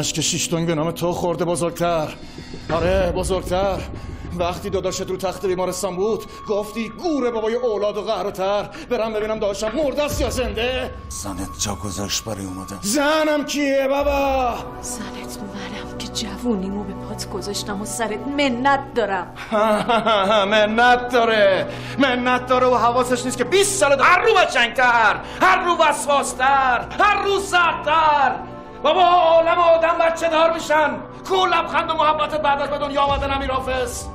همش که شیشتونگ به نام تو خورده بزرگتر. آره بزرگتر. وقتی داداشت رو تخت بیمارستان بود گفتی گوره بابای اولاد و قهرتر برم ببینم داشتم مرده است یا زنده. زنت جا گذاشت برای اومدم زنم کیه بابا؟ زنت منم که جوونیمو به پات گذاشتم و سرت منت دارم. منت داره. منت داره و حواسش نیست که 20 ساله هر رو بچنگتر هر رو وسواستر هر رو سختتر بابا عالم آدم بچه دار میشن. کو لبخند و محبت بعد از به دنیا آمدن امیر حافظ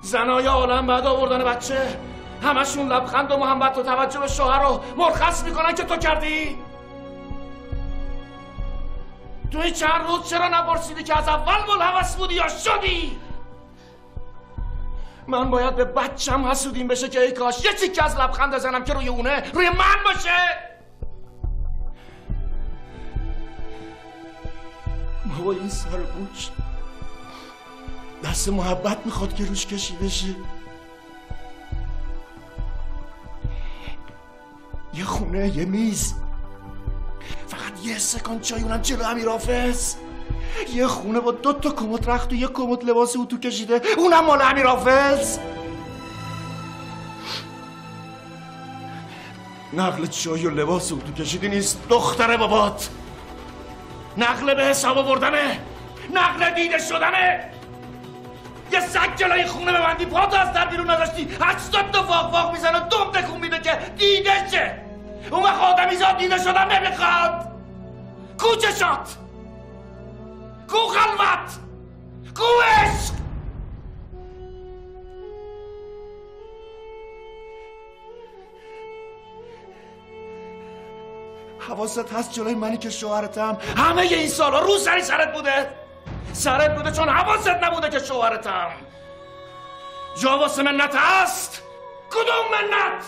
زنای عالم بعد آوردن بچه. همشون لبخند و محبت و توجه به شوهر رو مرخص می‌کنن که تو کردی. تو این چند روز چرا نپرسیدی که از اول ملحوث بودی یا شدی؟ من باید به بچم حسودیم بشه که ای کاش یه تیکه از لبخند زنم که روی اونه روی من باشه. بابا این سرگوش دست محبت می‌خواد که روش کشی بشه. یه خونه یه میز. فقط یه سکان چای اونم جلو امیر حافظ. یه خونه با دو تا کمد رخت و یه کمد لباس او تو کشیده. اونم مال امیر حافظ. نقل چای و لباس او تو کشیدی نیست. دختر بابات. نقل به حساب آوردنه. نقل دیده شدنه. یه سگ جلوی خونه ببندی. پاتو از در بیرون نداشتی هشتاد تا واق واق می‌زنه و دم تکون میده که دیده چه اون وقت آدمی زاد دیده شدن نمی‌خواد. کو چشات؟ کو خلوت کو عشق؟ حواست هست جلوی منی که شوهرتم. همه این سالا رو سری سرت بوده. سرت بوده چون حواست نبوده که شوهرتم. جا واسه منت هست. کدوم منت؟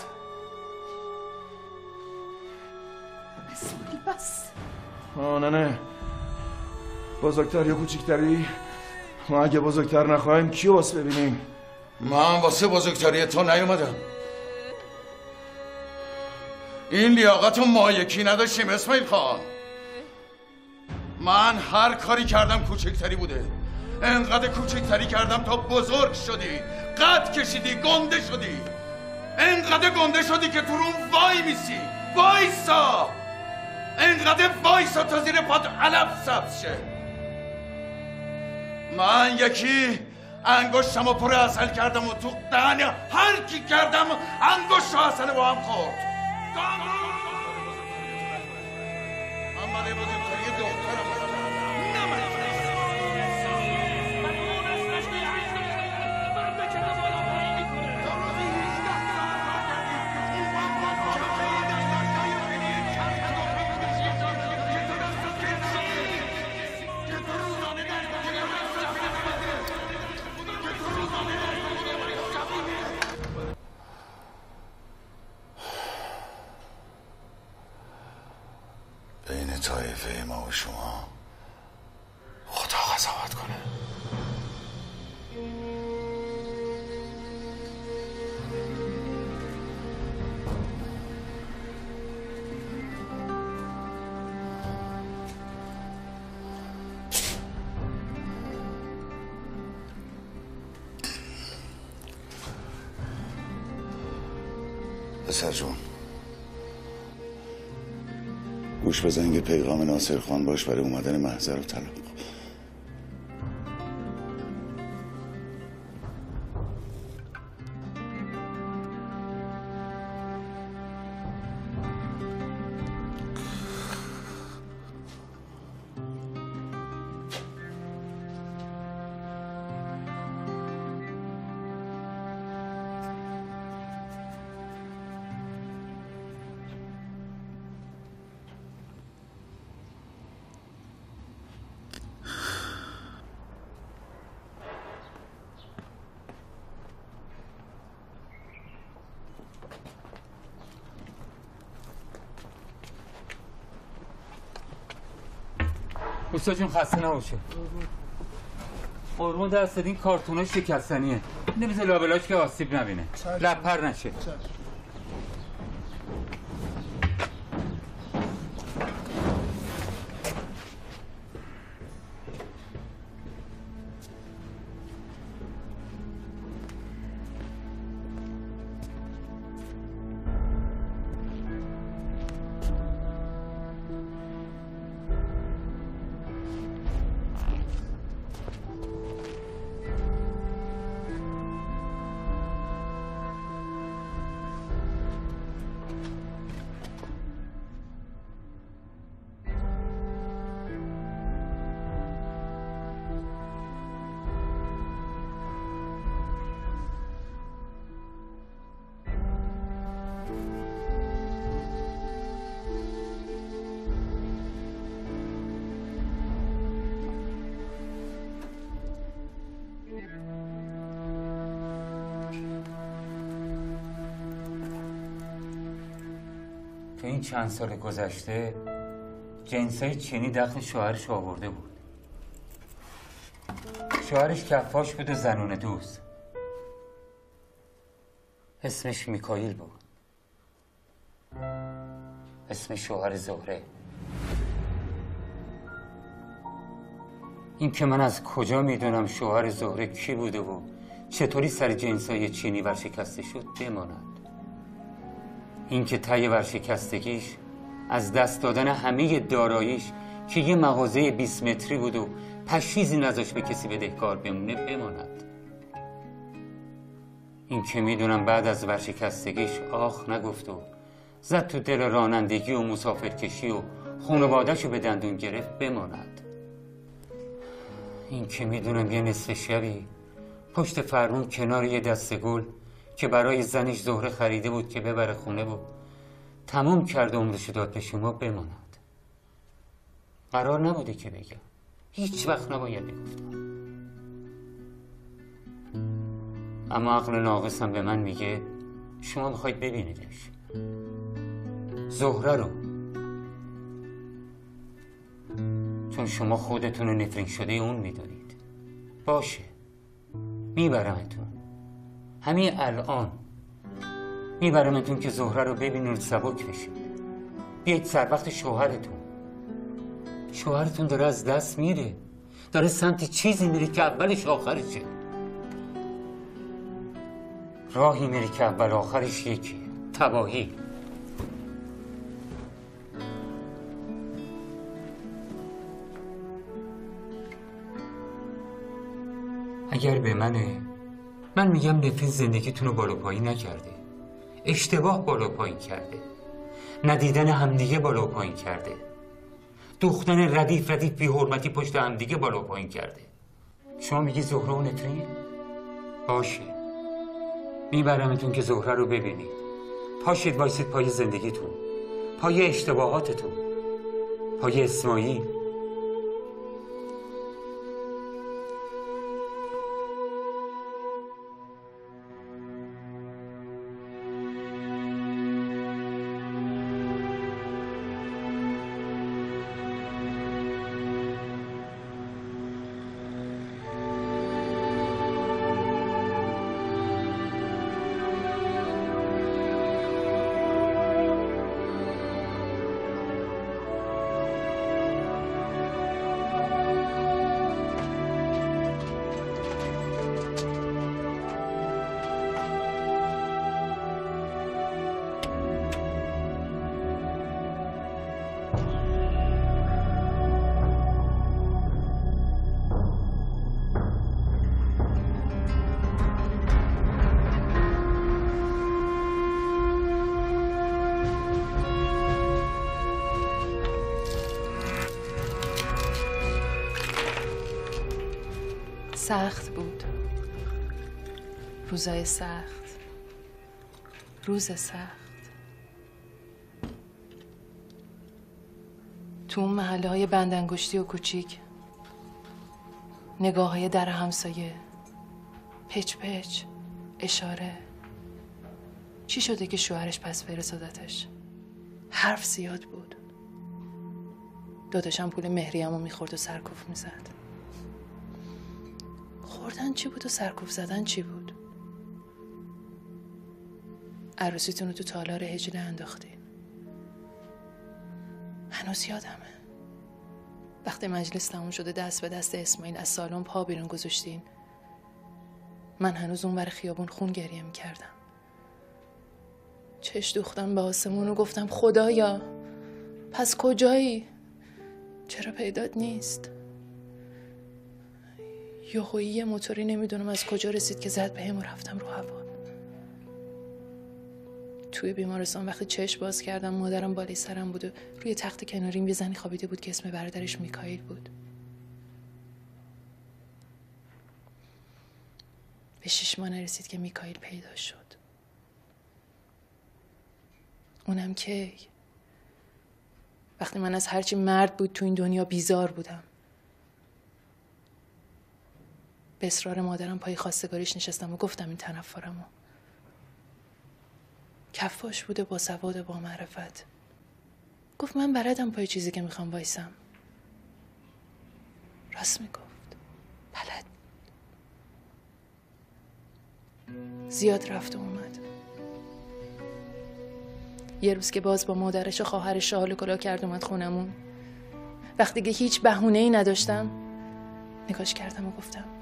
بس آه نه نه. بزرگتر یا کوچیکتری؟ ما اگه بزرگتر نخواهیم کیو واسه ببینیم؟ من واسه بزرگتری تو نیومدم. این لیاقت و مایکی نداشتیم اسماعیل خان. من هر کاری کردم کوچکتری بوده. انقدر کوچکتری کردم تا بزرگ شدی. قد کشیدی گنده شدی. انقدر گنده شدی که تو روم وای میسی. وایسا! انقدر وایسا تا زیر پات علف سبز شه. من یکی انگشتم و پر اصل کردم و تو دهن هر کی کردم انگشت و اصل با هم خورد. আমাদের طایفه ما و شما. خدا قضاوت کنه. پسر جون. گوش به زنگ پیغام ناصر خان باش برای اومدن محضر و طلاق استاد جون خسته نباشه. قربون دست این کارتون شکستنیه. نمیزه لابلاش که آسیب نبینه. لپر نشه. این چند سال گذشته جنسای چینی دخل شوهرش آورده بود. شوهرش کفاش بود و زنون دوست. اسمش میکایل بود. اسم شوهر زهره. این که من از کجا می‌دونم شوهر زهره کی بوده و چطوری سر جنسای چینی ورشکسته شد بماند. این که تای ورشکستگیش از دست دادن همه داراییش که یه مغازه 20 متری بود و پشیزی نذاش به کسی بدهکار بمونه بماند. این که می‌دونم بعد از ورشکستگیش آخ نگفت و زد تو دل رانندگی و مسافرکشی و خانوادهشو به دندون گرفت بماند. این که می‌دونم یه نصف شبی پشت فرمون کنار یه دست گل که برای زنش زهره خریده بود که ببره خونه بود تمام کرده عمرشو داد به شما بماند. قرار نبوده که بگم. هیچ وقت نباید می‌گفتم اما عقل ناقصم به من میگه شما می‌خواید ببینیدش. زهره رو. چون شما خودتون رو نفرین شده اون می‌دونید. باشه. میبرمتون. همین الان میبرمتون که زهره رو ببینید سبک بشید بیاید سر وقت شوهرتون. شوهرتون داره از دست میره. داره سمت چیزی میره که اولش آخرشه. راهی میره که اول آخرش یکی. تباهی. اگر به منه من میگم نفرین زندگیتون رو بالا پایین نکرده. اشتباه بالا پایین کرده. ندیدن همدیگه بالا پایین کرده. دوختن ردیف ردیف بی حرمتی پشت همدیگه بالا پایین کرده. شما میگی زهره و نفرین؟ باشه. میبرمتون که زهره رو ببینید. پاشید وایسید پای زندگیتون. پای اشتباهاتتون. پای اسماعیل. سخت بود. روزای سخت. روز سخت. تو اون محله های بندنگشتی و کوچیک نگاه های در همسایه پچ پچ اشاره. چی شده که شوهرش پس فرستادتش؟ حرف زیاد بود. داداشم پول مهریمو می‌خورد و سرکوف می‌زد. خوردن چی بود و سرکوب زدن چی بود عروسیتون رو تو تالار هجله انداختین هنوز یادمه وقتی مجلس تموم شده دست به دست اسماعیل از سالن پا بیرون گذاشتین من هنوز اون بر خیابون خون گریه می‌کردم چش دوختم به آسمون و گفتم خدایا پس کجایی؟ چرا پیدات نیست؟ یهویی یه موتوری نمی‌دونم از کجا رسید که زد بهم و رفتم رو هوا. توی بیمارستان وقتی چشم باز کردم مادرم بالای سرم بود و روی تخت کناریم یه زنی خوابیده بود که اسم برادرش میکائیل بود. به شش ماه نرسید که میکائیل پیدا شد. اونم کی؟ وقتی من از هرچی مرد بود تو این دنیا بیزار بودم. به اصرار مادرم پای خواستگاریش نشستم و گفتم این تنفرمو. کفاش بوده با سواد با معرفت. گفت من بلدم پای چیزی که می‌خوام وایسم. راست می‌گفت. بلد. زیاد رفت و اومد. یه روز که باز با مادرش و خواهرش حال کلا کرد اومد خونمون. وقتی که هیچ بهونه ای نداشتم نگاش کردم و گفتم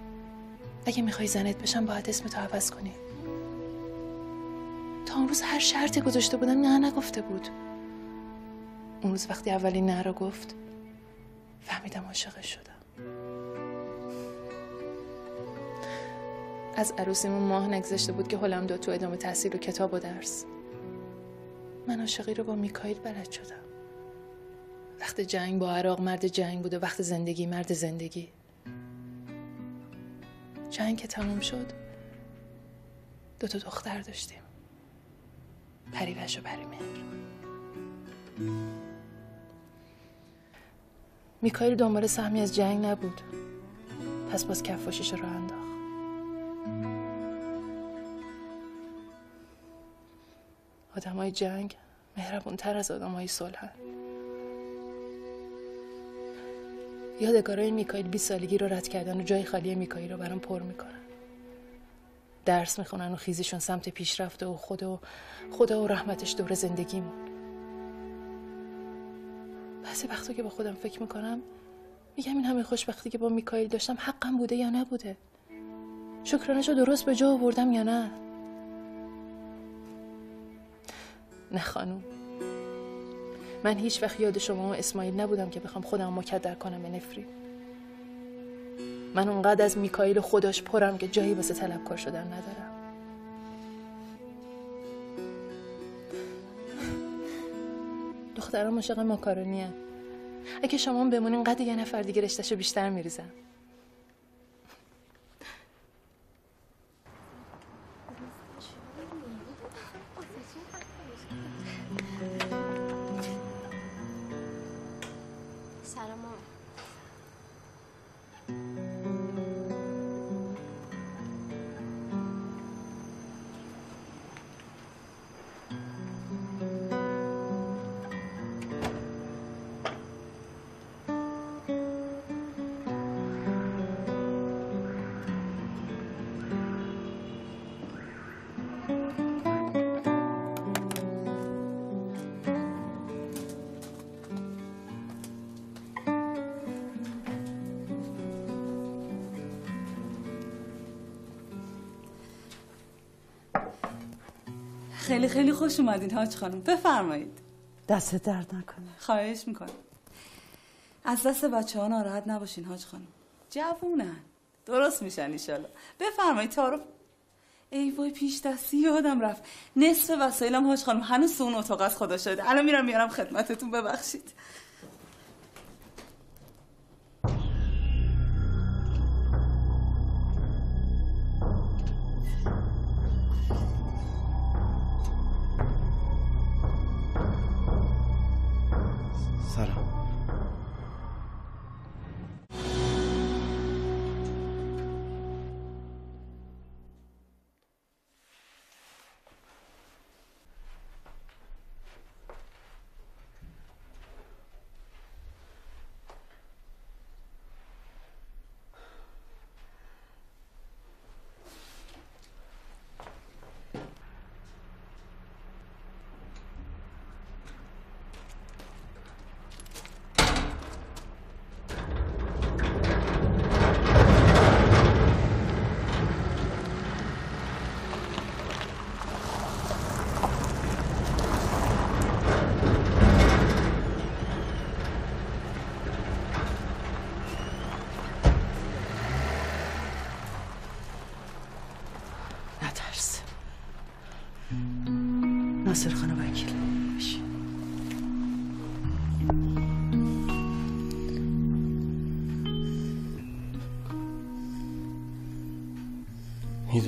اگه می‌خوای زنت بشم باید اسم تو عوض کنی. تا اون روز هر شرطی گذاشته بودم نه نگفته بود. اون روز وقتی اولین نه رو گفت فهمیدم عاشقش شدم. از عروسیمون ماه نگذشته بود که حلم داد تو ادامه تحصیل و کتاب و درس. من عاشقی رو با میکایل بلد شدم. وقت جنگ با عراق مرد جنگ بود و وقت زندگی مرد زندگی. جنگ که تموم شد دو تا دختر داشتیم. پریوش و پریمهر میکایل دنبال سهمی از جنگ نبود. پس باز کفاشش رو انداخت. آدمای جنگ مهربونتر از آدمای صلح. یادگارای میکایل 20 سالگی رو رد کردن و جای خالی میکایل رو برام پر می‌کنن. درس می‌خونن و خیزشون سمت پیشرفته و خدا و خدا و رحمتش دور زندگیمون بعضی وقتا که با خودم فکر می‌کنم میگم این همه خوشبختی که با میکایل داشتم حقم بوده یا نبوده؟ شکرانش رو درست به جا آوردم یا نه؟ نه خانوم. من هیچ وقت یاد شما و اسماعیل نبودم که بخوام خودم مکدر کنم به نفری من اونقدر از میکایل خودش پرم که جایی واسه طلبکار شدن ندارم. دخترم عاشق ماکارونیه. اگه شما بمونین قد یه نفر دیگه رشتهشو بیشتر میریزم خیلی خیلی خوش اومدین حاج خانم. بفرمایید. دست درد نکنه. خواهش می‌کنم. از دست بچه ها ناراحت نباشین حاج خانم. جوونن. درست میشن ایشالا بفرمایید تعارف ای وای پیش دستی یادم رفت. نصف وسایلم حاج خانم هنوز تو اون اتاق از خدا شده. الان میرم میارم خدمتتون. ببخشید.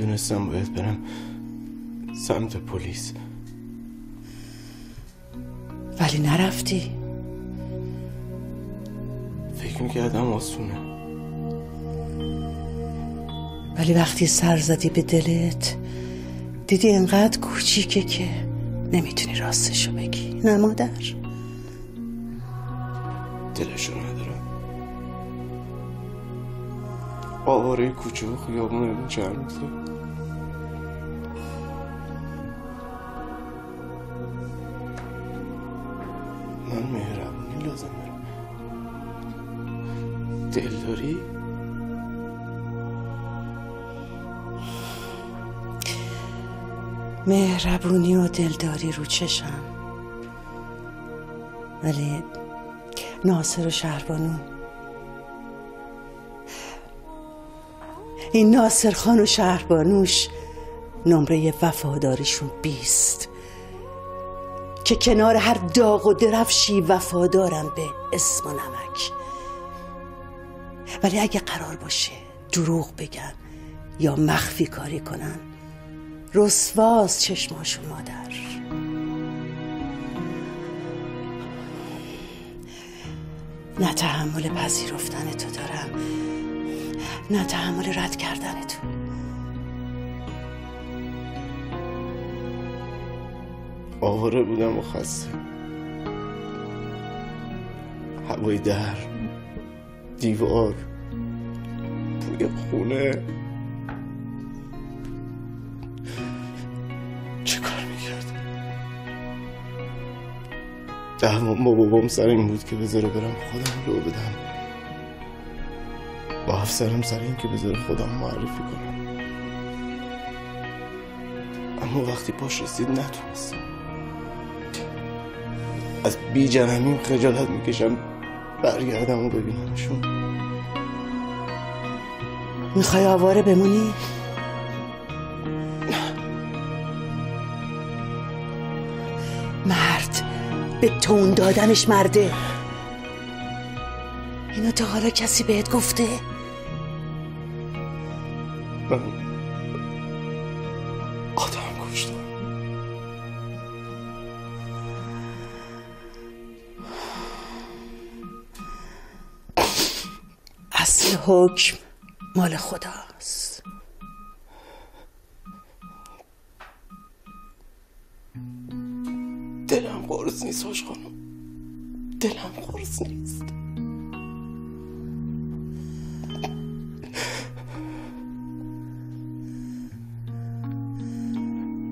می‌دونستم باید برم سمت پلیس. ولی نرفتی. فکر می‌کردم آسونه. ولی وقتی سر زدی به دلت دیدی انقدر کوچیکه که نمی‌تونی راستشو بگی. نه مادر. دلشو ندارم. آواره کوچه و خیابون مهربونی لازم دارم دلداری؟ مهربونی و دلداری رو چشم. ولی ناصر و شهربانو. این ناصر خان و شهربانوش نمره وفاداریشون بیست. که کنار هر داغ و درفشی وفادارم به اسم و نمک. ولی اگه قرار باشه دروغ بگن یا مخفی کاری کنن رسواز چشماشون مادر. نه تحمل پذیرفتن تو دارم نه تحمل رد کردن تو. آواره بودم و خسته. هوای در دیوار بوی خونه. چه کار می‌کردم؟ دعوام با بابام سر این بود که بذاره برم خودم رو بدم. با افسرم سر این که بذاره خودم معرفی کنم. اما وقتی پاش رسید نتونستم. از بی جنمیم خجالت می‌کشم برگردم و ببینمشون می‌خوای آواره بمونی؟ مرد به تون دادنش مرده اینو تا حالا کسی بهت گفته؟ من حکم مال خداست. دلم قرص نیست هاش خانم. دلم قرص نیست.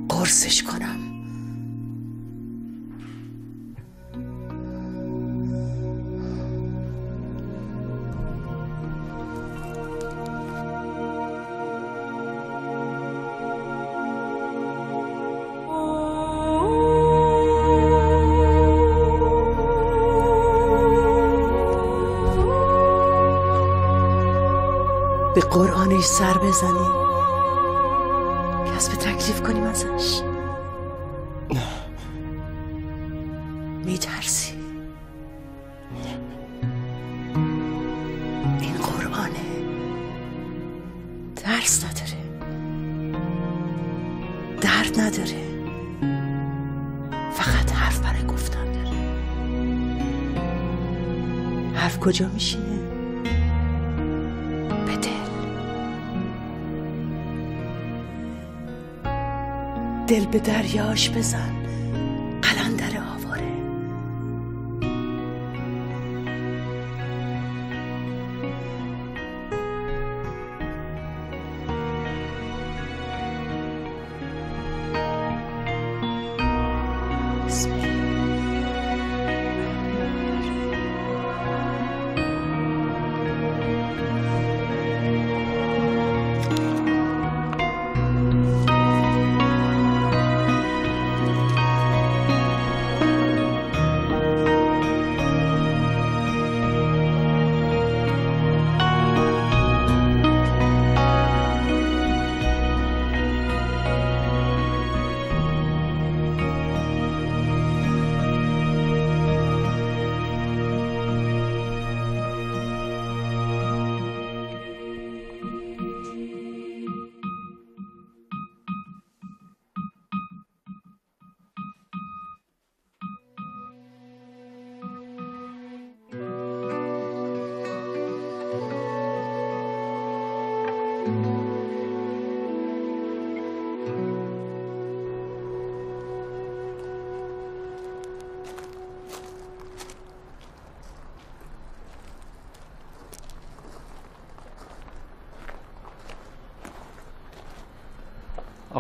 قرصش کنم. سر بزنیم. دریاش بزن.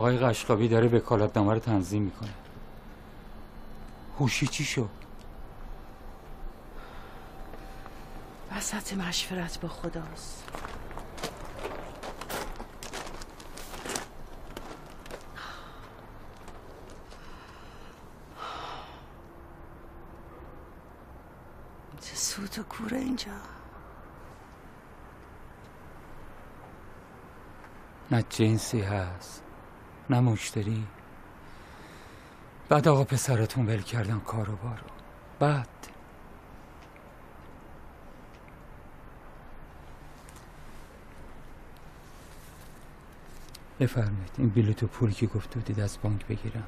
آقای قشقابی داره وکالتنامه رو تنظیم می‌کنه. هوشی چی شد؟ وسط مشورت با خداست. چه سوت و کوره اینجا. نه جنسی هست. نه مشتری بعد آقا پسرتون ول کردن کارو بارو. بعد. بفرمایید این بلیط و پولی که گفت بودید از بانک بگیرم.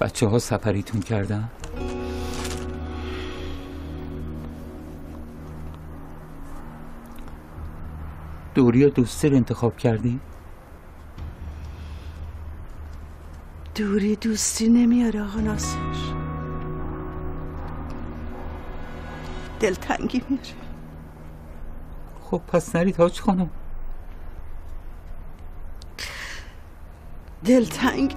بچه ها سفریتون کردن؟ دوری یا دوستی رو انتخاب کردی؟ دوری دوستی نمیاره آقا ناصر دلتنگی میاره خب پس نرید حاج خانم دلتنگ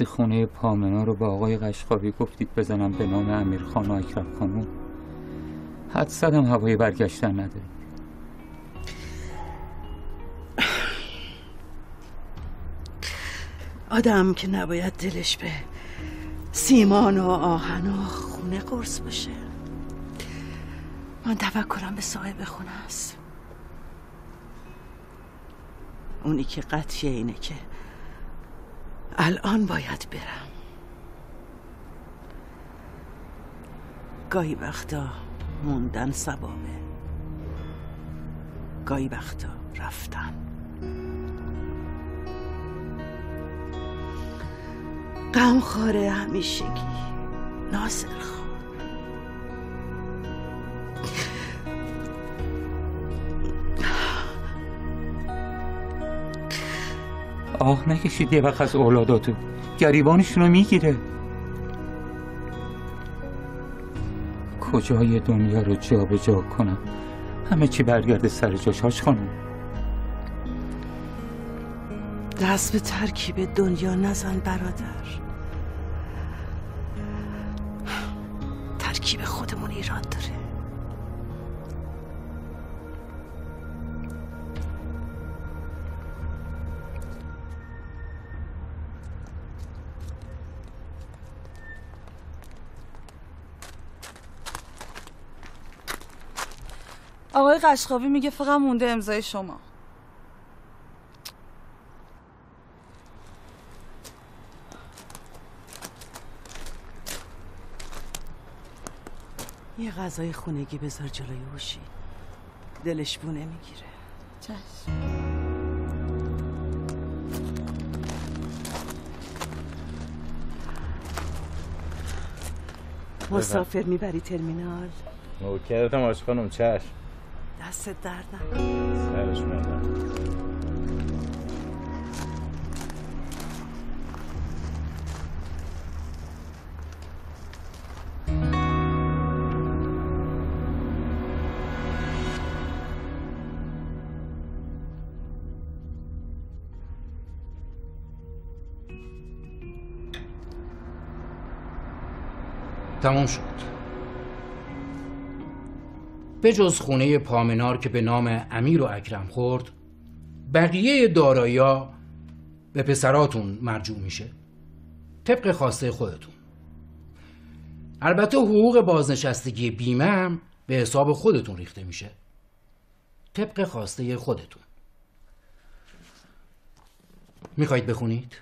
وقتی خونه پامنا رو به آقای قشقابی گفتید بزنم به نام امیر خان و اکرم حد زدم هوای برگشتن نداری آدم که نباید دلش به سیمان و آهن و خونه قرص باشه. من تفکرم به صاحب خونه است. اونی که قطعیه اینه که الان باید برم. گاهی وقتا موندن سبابه گاهی وقتا رفتن. غم خاره همیشگی. ناصر خان. آه نکشید یه وقت از اولاداتو گریبانشون رو می‌گیره. کجای دنیا رو جا به جا کنم؟ همه چی برگرده سر جاش هاش خانم. دست به ترکیب دنیا نزن برادر. آقای قشقابی میگه فقط مونده امضای شما. یه غذای خونگی بذار جلوی هوشی. دلش بو نمی‌گیره چشم. مسافر می‌بری ترمینال؟ نوکرتم آش خانم چشم. دستت درد نکنه سرش مردم تمام شد به جز خونه پامنار که به نام امیر و اکرم خورد بقیه دارایی به پسراتون مرجوع میشه. طبق خواسته خودتون. البته حقوق بازنشستگی بیمه هم به حساب خودتون ریخته میشه. طبق خواسته خودتون. می‌خواید بخونید؟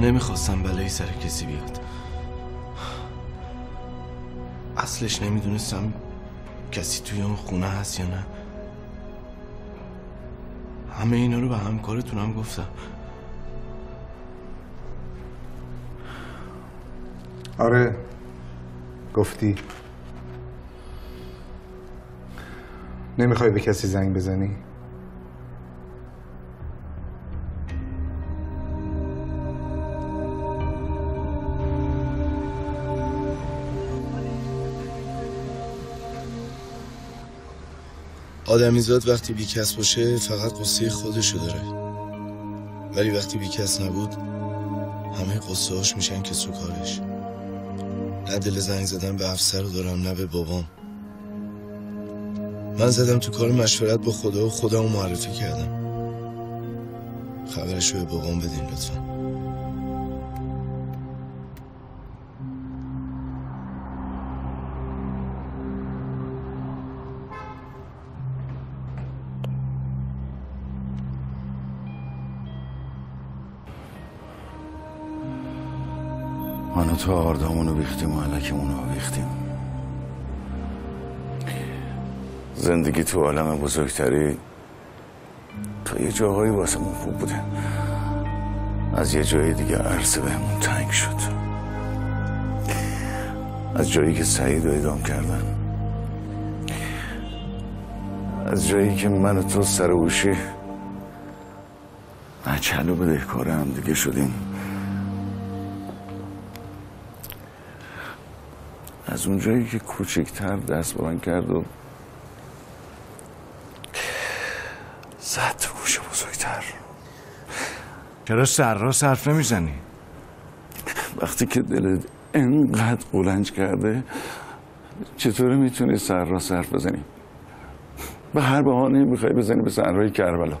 نمی‌خواستم بلایی سر کسی بیاد. اصلش نمی‌دونستم کسی توی اون خونه هست یا نه. همه اینا رو به همکارتونم گفتم. آره گفتی. نمی‌خوای به کسی زنگ بزنی؟ آدمیزاد وقتی بیکس باشه فقط قصه خودشو داره. ولی وقتی بیکس نبود همه قصه هاش میشن که کارش. نه دل زنگ زدن به افسر رو دارم نه به بابام. من زدم تو کار مشورت با خدا و خودم معرفی کردم. خبرش رو به بابام بدین لطفا. تو آردامونو بیختیم و علکمونو بیختیم زندگی تو عالم بزرگتری تا یه جاهایی واسمون خوب بوده. از یه جای دیگه عرصه بهمون تنگ شد. از جایی که سعید رو ادام کردن. از جایی که من تو سر اوشی مچلو بدهکار هم دیگه شدیم. از اون جایی که کوچکتر دست بلند کرد و زد تو گوش بزرگتر. چرا سر را صرف نمی‌زنی؟ وقتی که دلت انقدر قلنج کرده چطوری می‌تونی سر را صرف بزنی؟ به هر بهانه می‌خوای بزنی به سرهای کربلا.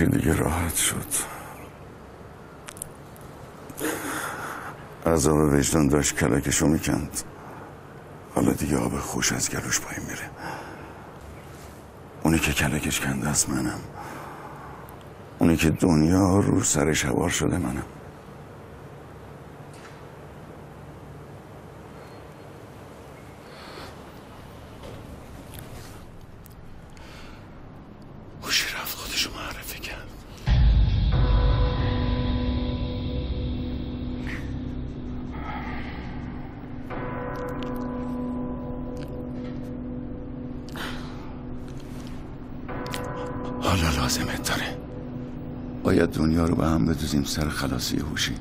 دیگه راحت شد. عذاب وجدان داشت کلکشو می‌کند. حالا دیگه آب خوش از گلوش پایین میره. اونی که کلکش کنده از منم. اونی که دنیا رو سرش هوار شده منم. بدوزیم سر خلاصی هوشی.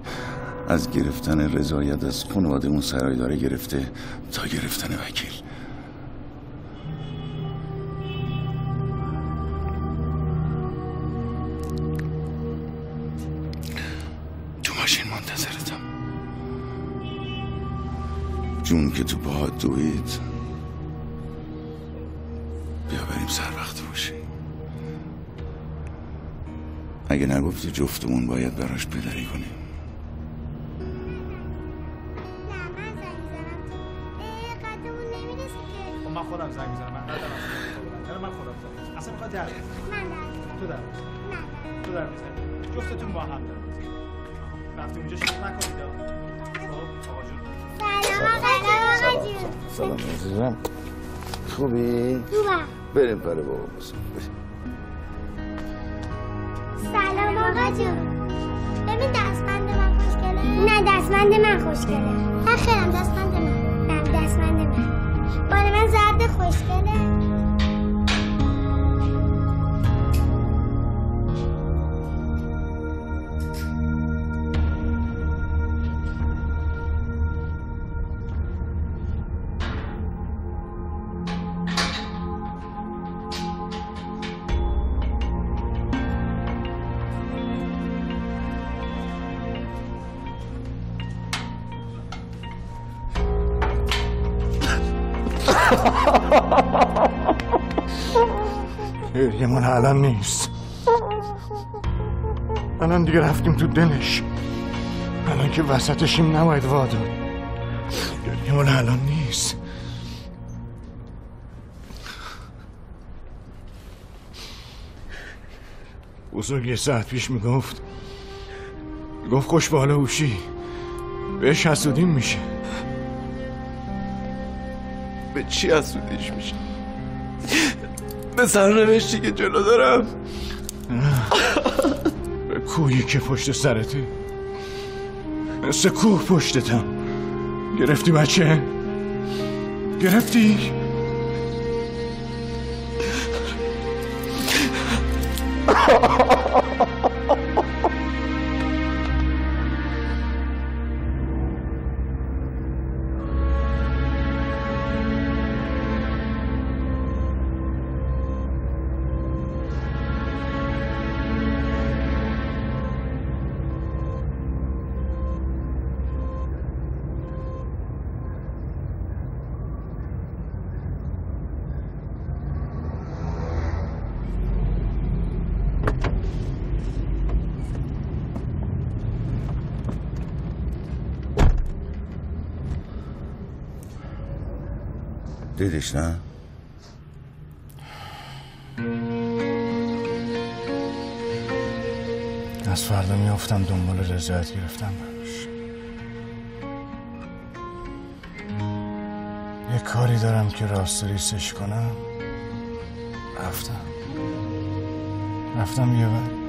از گرفتن رضایت از خانواده اون سرایداره گرفته تا گرفتن وکیل. تو ماشین منتظرتم. جون که تو پاهات دوید. اگه نگفتی جفتمون باید براش پدری کنیم. خب من خودم زنگ می‌زنم. من من خودم زنگ اصلا می‌خواد در تو در تو در می‌زنی؟ جفتتون با هم در رفتی اونجا شروع نکنید. خب آقا جون. سلام عزیزم. خوبی؟ خوبم. بریم پر بابا بسیم. بریم گریمون الان نیست. الان دیگه رفتیم تو دلش. الان که وسطشیم نباید واداد مال الان نیست. بزرگ یه ساعت پیش می‌گفت گفت خوش به حال هوشی بهش حسودیم میشه. به چی حسودیش میشه؟ به سرنوشتی که جلو دارم. به کویی که پشت سرته. مثل کوه پشتتم. گرفتی بچه؟ گرفتی؟ دیدیش نه؟ از فردا میافتم دنبال رضایت گرفتم براش یه کاری دارم که راست ریسش کنم. رفتم. رفتم یه بر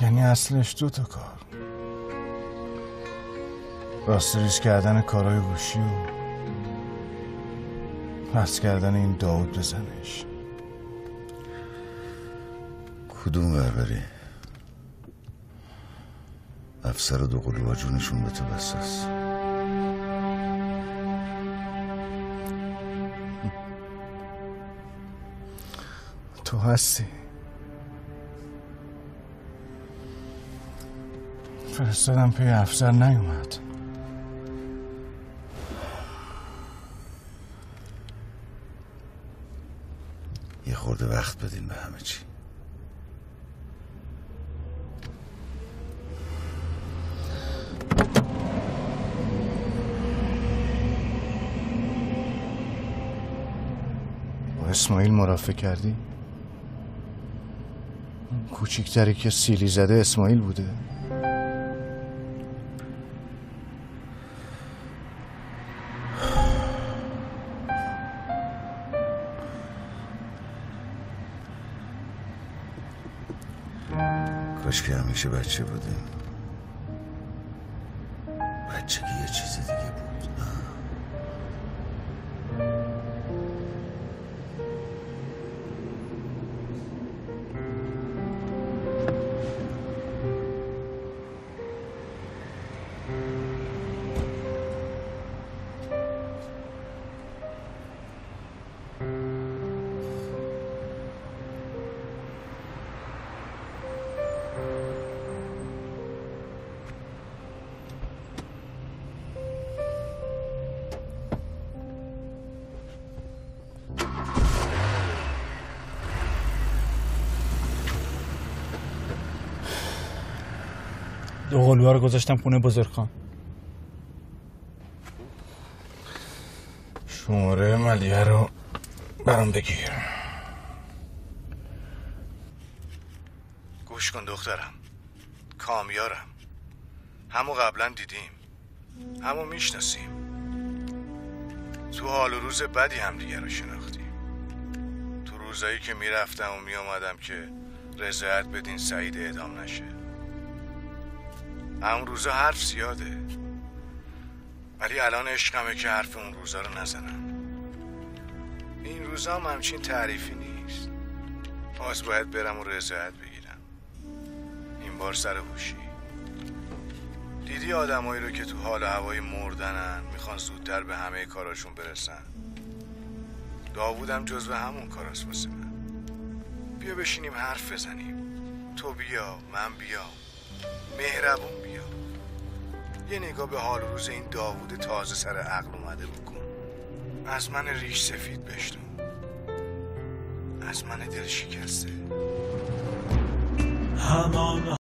یعنی اصلش دو تا کار. راستریز کردن کارهای گوشی و پس کردن این داود بزنش کدوم بربری افسر دو قلوها جونشون به تو بساس تو هستی. فرستادم پی افسر نیومد. وقت بدین به همه چی با اسماعیل مرافع کردی؟ کوچیکتری که سیلی زده اسماعیل بوده کاش که همیشه بچه بودیم بچگی یه چیز دیگه. دو قلوها رو گذاشتم خونه بزرگخان شماره ملیه رو برام بگیر. گوش کن دخترم. کامیارم. همو قبلا دیدیم. همو می‌شناسیم. تو حال و روز بدی هم دیگه رو شناختیم. تو روزایی که می‌رفتم و میامدم که رضایت بدین سعید اعدام نشه. اون روزا حرف زیاده. ولی الان عشقمه که حرف اون روزا رو نزنم. این روزا هم همچین تعریفی نیست. باز باید برم و رضایت بگیرم. این بار سر هوشی. دیدی آدمایی رو که تو حال و هوای مردنن می‌خوان زودتر به همه کاراشون برسن. داوودم جزو همون کاراست واسه من. بیا بشینیم حرف بزنیم. تو بیا من بیا مهربون بیا. یه نگاه به حال روز این داوود تازه سر عقل اومده بکن. از من ریش سفید بشنو. از من دل شکسته. همان